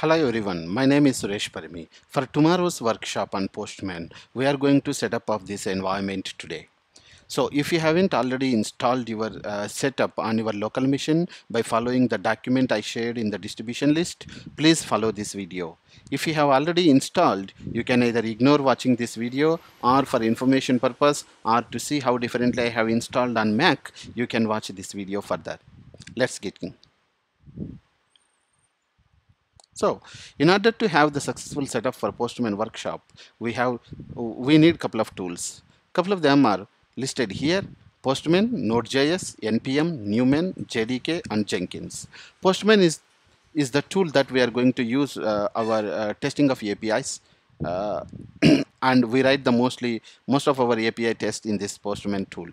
Hello everyone, my name is Suresh Parimi. For tomorrow's workshop on Postman, we are going to set up of this environment today. So if you haven't already installed your uh, setup on your local machine by following the document I shared in the distribution list, please follow this video. If you have already installed, you can either ignore watching this video or for information purpose or to see how differently I have installed on Mac, you can watch this video further. Let's get in. So in order to have the successful setup for Postman workshop, we have we need a couple of tools. Couple of them are listed here. Postman, Node.js, NPM, Newman, JDK and Jenkins. Postman is is the tool that we are going to use uh, our uh, testing of APIs uh, and we write the mostly most of our API tests in this Postman tool.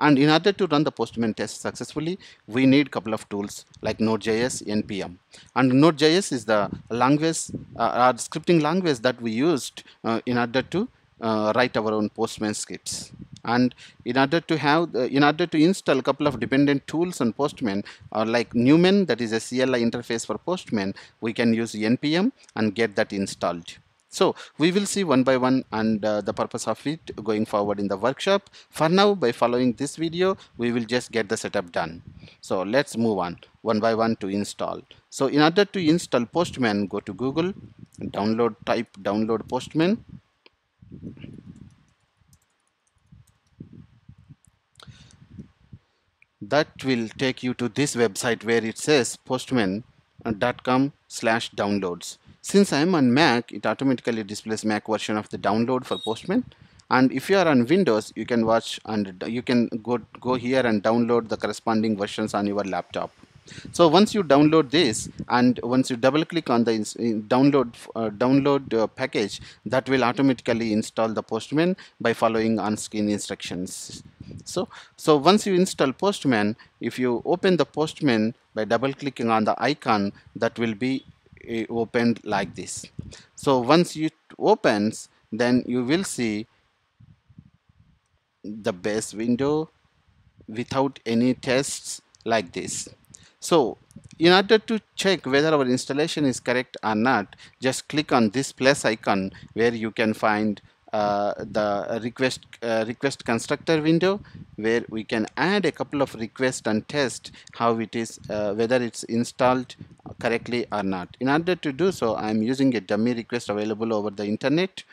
And in order to run the Postman test successfully, we need a couple of tools like Node.js, NPM. And Node.js is the language, uh, or scripting language that we used uh, in order to uh, write our own Postman scripts. And in order to have, in order to install a couple of dependent tools on Postman, uh, like Newman, that is a CLI interface for Postman, we can use NPM and get that installed. So we will see one by one and uh, the purpose of it going forward in the workshop. For now, by following this video, we will just get the setup done. So let's move on one by one to install. So in order to install Postman, go to Google, download, type download Postman. That will take you to this website where it says postman.com slash downloads since I am on Mac, it automatically displays Mac version of the download for Postman. And if you are on Windows, you can watch and you can go, go here and download the corresponding versions on your laptop. So once you download this and once you double click on the download uh, download uh, package, that will automatically install the Postman by following on-screen instructions. So, so once you install Postman, if you open the Postman by double clicking on the icon, that will be opened like this. So once it opens then you will see the base window without any tests like this. So in order to check whether our installation is correct or not just click on this plus icon where you can find the request uh, request constructor window where we can add a couple of requests and test how it is uh, whether it's installed correctly or not. In order to do so I'm using a dummy request available over the internet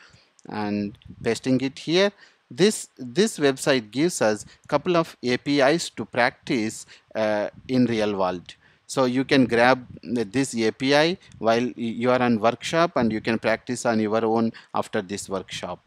and pasting it here. This this website gives us a couple of APIs to practice uh, in real world. So you can grab this API while you are on workshop and you can practice on your own after this workshop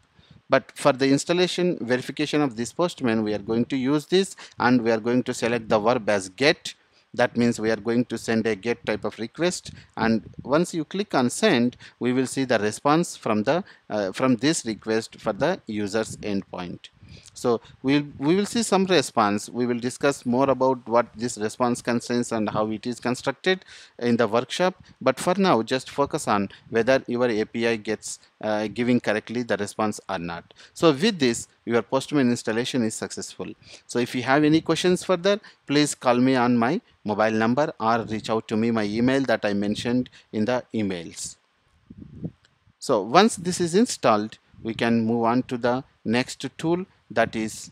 but for the installation verification of this postman we are going to use this and we are going to select the verb as get. That means we are going to send a get type of request. And once you click on send we will see the response from the uh, from this request for the user's endpoint so we'll, we will see some response. We will discuss more about what this response contains and how it is constructed in the workshop. But for now, just focus on whether your API gets uh, giving correctly the response or not. So with this, your Postman installation is successful. So if you have any questions further, please call me on my mobile number or reach out to me my email that I mentioned in the emails. So once this is installed, we can move on to the next tool that is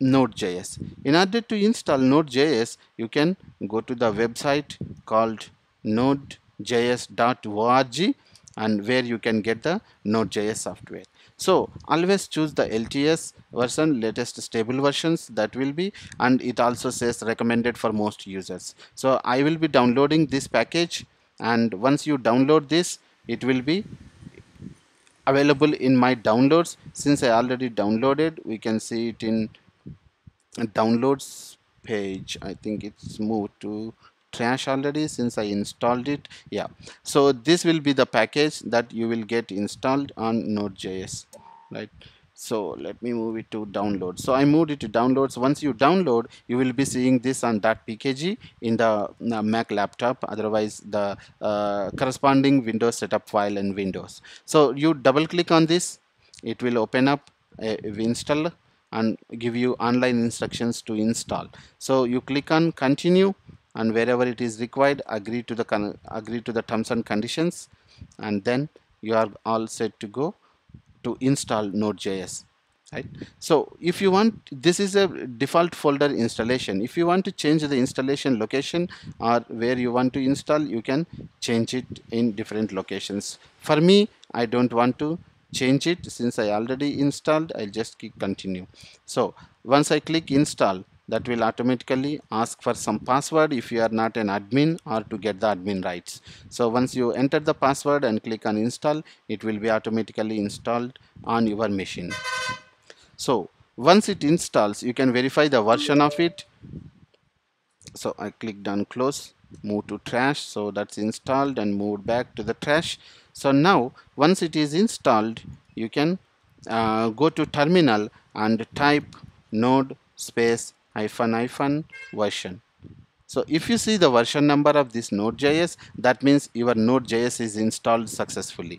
Node.js. In order to install Node.js, you can go to the website called nodejs.org and where you can get the Node.js software. So always choose the LTS version, latest stable versions that will be and it also says recommended for most users. So I will be downloading this package and once you download this, it will be available in my downloads. Since I already downloaded we can see it in downloads page. I think it's moved to trash already since I installed it. Yeah. So this will be the package that you will get installed on node.js right so let me move it to download. So I moved it to downloads once you download you will be seeing this on that .pkg in the uh, Mac laptop. Otherwise the uh, corresponding Windows setup file in Windows. So you double click on this. It will open up a, install and give you online instructions to install. So you click on continue and wherever it is required agree to the agree to the terms and conditions. And then you are all set to go to install node.js right? So if you want this is a default folder installation. If you want to change the installation location or where you want to install you can change it in different locations. For me I don't want to change it since I already installed. I'll just click continue. So once I click install that will automatically ask for some password if you are not an admin or to get the admin rights. So once you enter the password and click on install it will be automatically installed on your machine. So once it installs you can verify the version of it. So I clicked on close move to trash. So that's installed and moved back to the trash. So now once it is installed you can uh, go to terminal and type node space hyphen hyphen version. So if you see the version number of this node.js that means your node.js is installed successfully.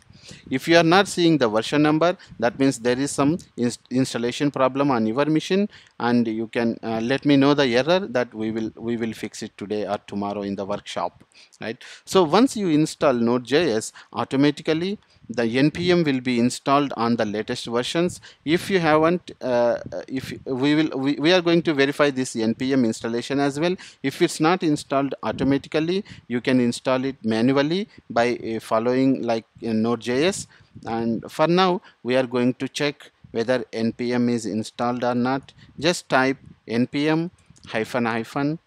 If you are not seeing the version number that means there is some inst installation problem on your machine and you can uh, let me know the error that we will we will fix it today or tomorrow in the workshop right? So once you install node.js automatically the npm will be installed on the latest versions. If you haven't uh, if we will we, we are going to verify this npm installation as well. If it's not installed automatically you can install it manually by uh, following like node.js and for now we are going to check whether npm is installed or not. Just type npm hyphen hyphen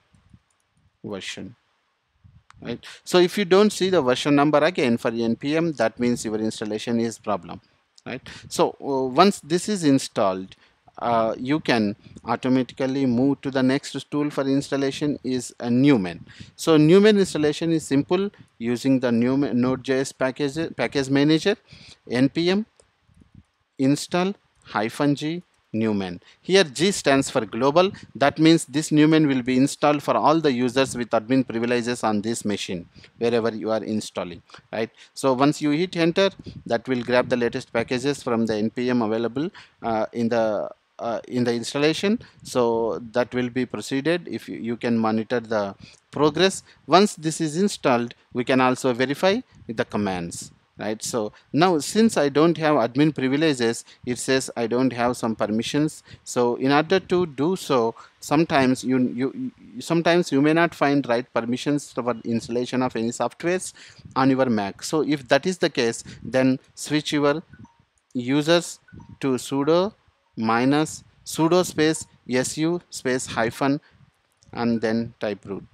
version right? So if you don't see the version number again for npm that means your installation is problem right? So uh, once this is installed uh, you can automatically move to the next tool for installation is a Newman. So Newman installation is simple. Using the Newman Node.js package package manager npm install hyphen g Newman. Here G stands for global. That means this Newman will be installed for all the users with admin privileges on this machine wherever you are installing. Right. So once you hit enter, that will grab the latest packages from the npm available uh, in the uh, in the installation so that will be proceeded if you, you, can monitor the progress once this is installed we can also verify the commands right? So now since I don't have admin privileges it says I don't have some permissions. So in order to do so sometimes you you sometimes you may not find right permissions for installation of any softwares on your Mac. So if that is the case then switch your users to sudo minus sudo space su space hyphen and then type root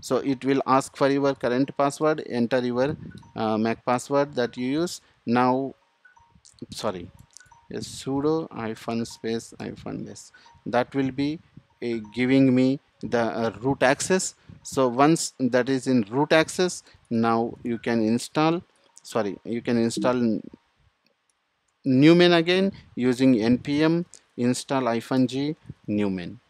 so it will ask for your current password enter your uh, mac password that you use now sorry yes, sudo hyphen space hyphen this that will be uh, giving me the uh, root access so once that is in root access now you can install sorry you can install newman again using npm install hyphen g newman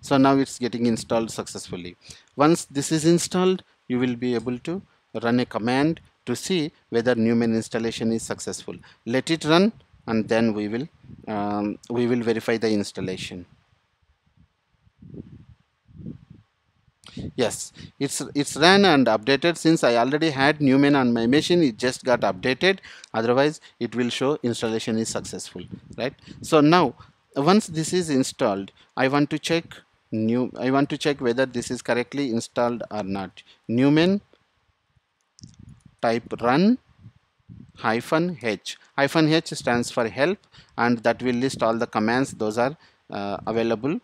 so now it's getting installed successfully. Once this is installed you will be able to run a command to see whether Newman installation is successful. Let it run and then we will um, we will verify the installation. Yes it's it's ran and updated. Since I already had Newman on my machine it just got updated. Otherwise it will show installation is successful right? So now once this is installed I want to check new I want to check whether this is correctly installed or not. Newman type run hyphen h. Hyphen h stands for help and that will list all the commands. Those are uh, available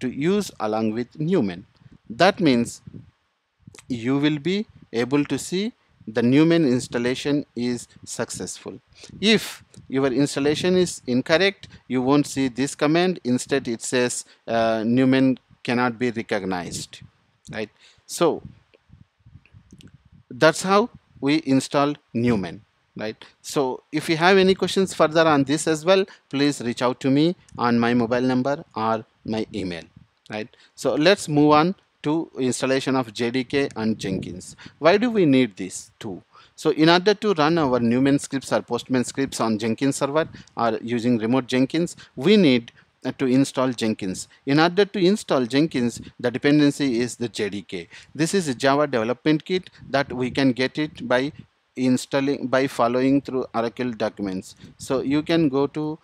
to use along with Newman. That means you will be able to see the Newman installation is successful. If your installation is incorrect, you won't see this command. Instead, it says uh, Newman cannot be recognized. Right. So that's how we install Newman. Right. So if you have any questions further on this as well, please reach out to me on my mobile number or my email. Right. So let's move on to installation of JDK and Jenkins. Why do we need these two? So in order to run our Newman scripts or Postman scripts on Jenkins server or using remote Jenkins, we need uh, to install Jenkins. In order to install Jenkins, the dependency is the JDK. This is a Java development kit that we can get it by installing by following through Oracle documents. So you can go to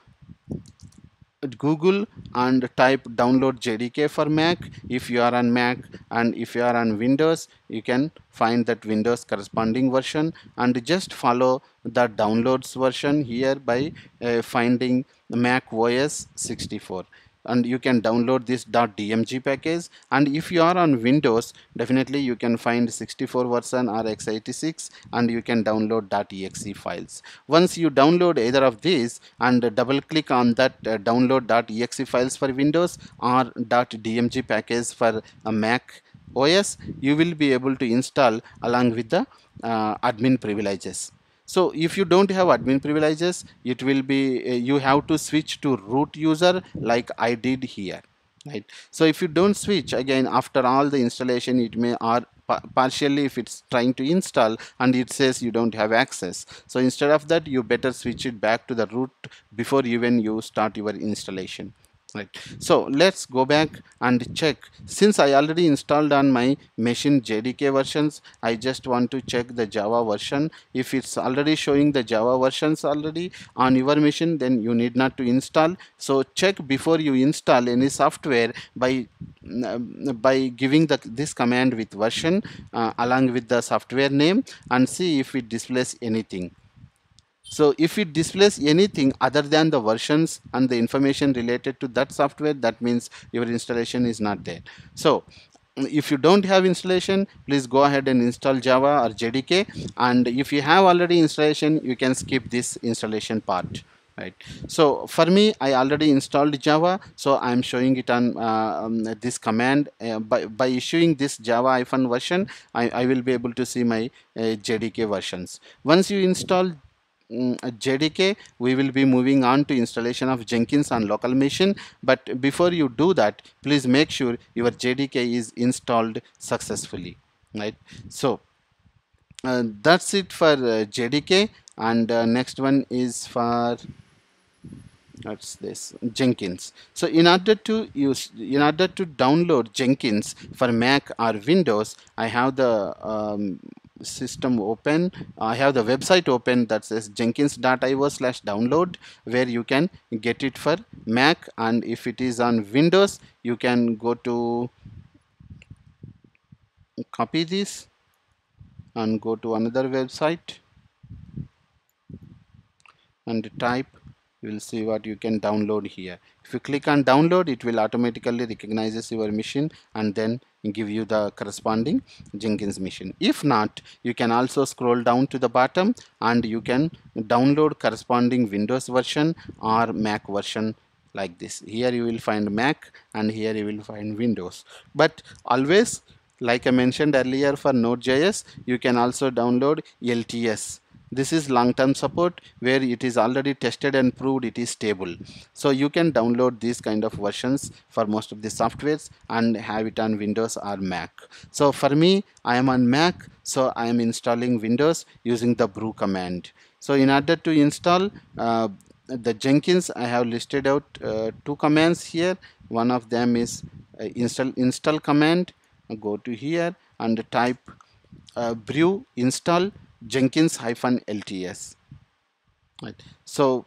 Google and type download JDK for Mac. If you are on Mac and if you are on Windows you can find that Windows corresponding version. And just follow the downloads version here by uh, finding Mac OS 64 and you can download this .dmg package. And if you are on Windows definitely you can find 64 version or x86 and you can download .exe files. Once you download either of these and double click on that uh, download .exe files for Windows or .dmg package for a Mac OS you will be able to install along with the uh, admin privileges so if you don't have admin privileges it will be uh, you have to switch to root user like I did here right? So if you don't switch again after all the installation it may or partially if it's trying to install and it says you don't have access. So instead of that you better switch it back to the root before even you start your installation right? So let's go back and check. Since I already installed on my machine JDK versions I just want to check the Java version. If it's already showing the Java versions already on your machine then you need not to install. So check before you install any software by uh, by giving the this command with version uh, along with the software name and see if it displays anything so if it displays anything other than the versions and the information related to that software, that means your installation is not there. So if you don't have installation please go ahead and install java or jdk and if you have already installation you can skip this installation part right? So for me i already installed java. So i'm showing it on uh, um, this command. Uh, by, by issuing this java hyphen version I, I will be able to see my uh, jdk versions. Once you install JDK we will be moving on to installation of Jenkins on local machine. But before you do that please make sure your JDK is installed successfully right? So uh, that's it for uh, JDK and uh, next one is for what's this? Jenkins. So in order to use in order to download Jenkins for Mac or Windows I have the um, system open. I have the website open. That says jenkins.io slash download where you can get it for Mac. And if it is on Windows you can go to copy this and go to another website and type you will see what you can download here. If you click on download it will automatically recognizes your machine and then give you the corresponding Jenkins machine. If not you can also scroll down to the bottom and you can download corresponding Windows version or Mac version like this. Here you will find Mac and here you will find Windows. But always like I mentioned earlier for Node.js you can also download LTS this is long-term support where it is already tested and proved it is stable. So you can download these kind of versions for most of the softwares and have it on windows or mac. So for me i am on mac so i am installing windows using the brew command. So in order to install uh, the jenkins i have listed out uh, two commands here. One of them is uh, install install command go to here and type uh, brew install Jenkins hyphen LTS. Right. So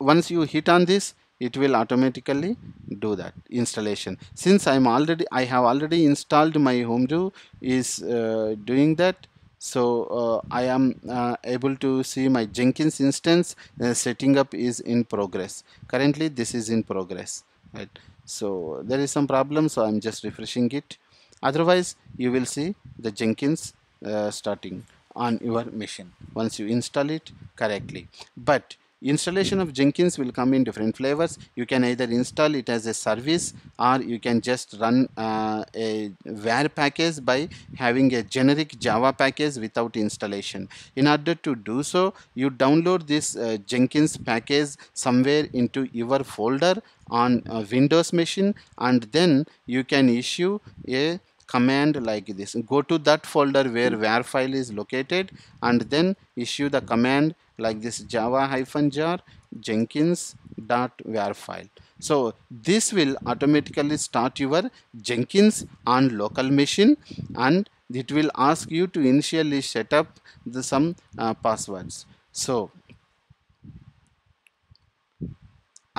once you hit on this, it will automatically do that installation. Since I'm already, I have already installed my Homebrew is uh, doing that. So uh, I am uh, able to see my Jenkins instance uh, setting up is in progress. Currently, this is in progress. Right. So there is some problem. So I'm just refreshing it. Otherwise, you will see the Jenkins uh, starting on your machine once you install it correctly. But installation of jenkins will come in different flavors. You can either install it as a service or you can just run uh, a war package by having a generic java package without installation. In order to do so you download this uh, jenkins package somewhere into your folder on a windows machine and then you can issue a command like this. Go to that folder where war file is located and then issue the command like this java hyphen jar jenkins dot war file. So this will automatically start your Jenkins on local machine and it will ask you to initially set up the some uh, passwords. So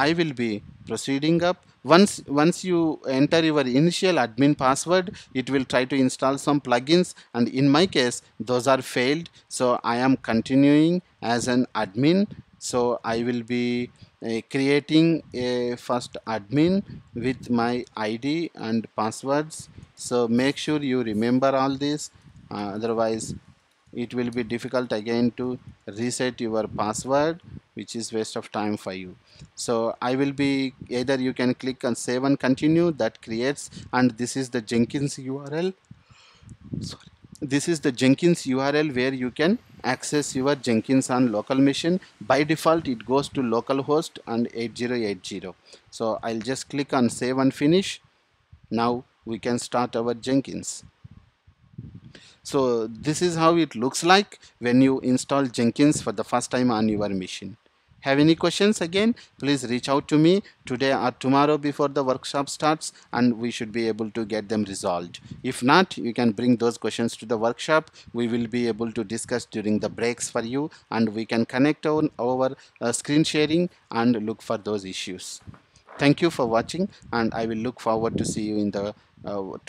I will be proceeding up. Once once you enter your initial admin password it will try to install some plugins. And in my case those are failed. So I am continuing as an admin. So I will be uh, creating a first admin with my ID and passwords. So make sure you remember all this. Uh, otherwise it will be difficult again to reset your password which is waste of time for you. So I will be either you can click on save and continue that creates and this is the Jenkins URL sorry. This is the Jenkins URL where you can access your Jenkins on local machine. By default it goes to localhost and 8080 so I'll just click on save and finish. Now we can start our Jenkins so this is how it looks like when you install Jenkins for the first time on your machine. Have any questions again? Please reach out to me today or tomorrow before the workshop starts and we should be able to get them resolved. If not, you can bring those questions to the workshop. We will be able to discuss during the breaks for you and we can connect on our uh, screen sharing and look for those issues. Thank you for watching and I will look forward to see you in the uh, tomorrow.